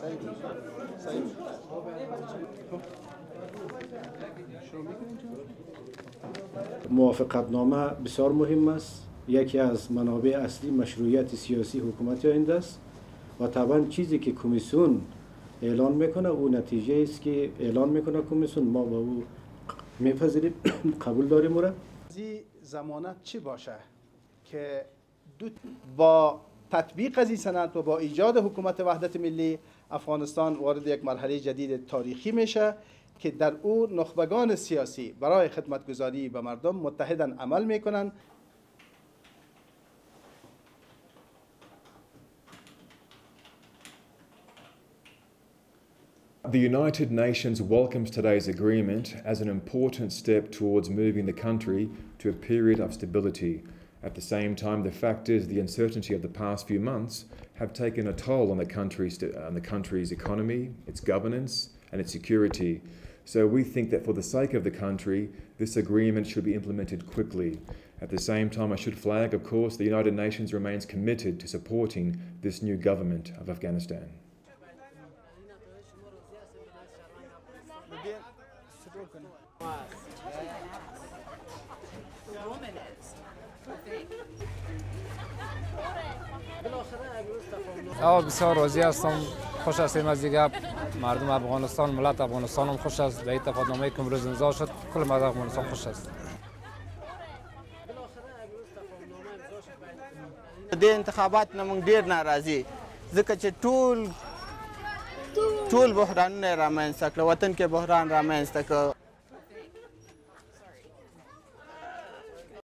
سعید سعید موافقتنامه بسیار مهم است. یکی از منابع اصلی مشروعیت سیاسی حکومت آینده است و طبعا چیزی که کمیسیون اعلان می‌کنه او نتیجه است که اعلان می‌کنه کمیسیون. ما به او میپذیریم. قبول داریم او را؟ این زمانت چی باشه؟ که دو با تطبیق از این سند و با ایجاد حکومت وحدت ملی افغانستان وارد یک مرحله جدید تاریخی میشه که در او نخبگان سیاسی برای خدمتگذاری به مردم متحدا عمل می‌کنن The United Nations welcomes today's agreement as an important step towards moving the country to a period of stability. At the same time, the fact is the uncertainty of the past few months have taken a toll on the country's, on the country's economy, its governance, and its security. So we think that for the sake of the country, this agreement should be implemented quickly. At the same time, I should flag, of course, the United Nations remains committed to supporting this new government of Afghanistan. آه بسیار راضی هستم. خوش هستیم از دیگه مردم افغانستان ملت افغانستان هم خوش است به اتفاقنامه که امروز امضا شد کل مردم افغانستان خوش است د انتخابات نه موږ ډیر ناراضي. ځکه چې ټول ټول بحرانونه رامنځته کړه وطن کې بحران رامنځته کړ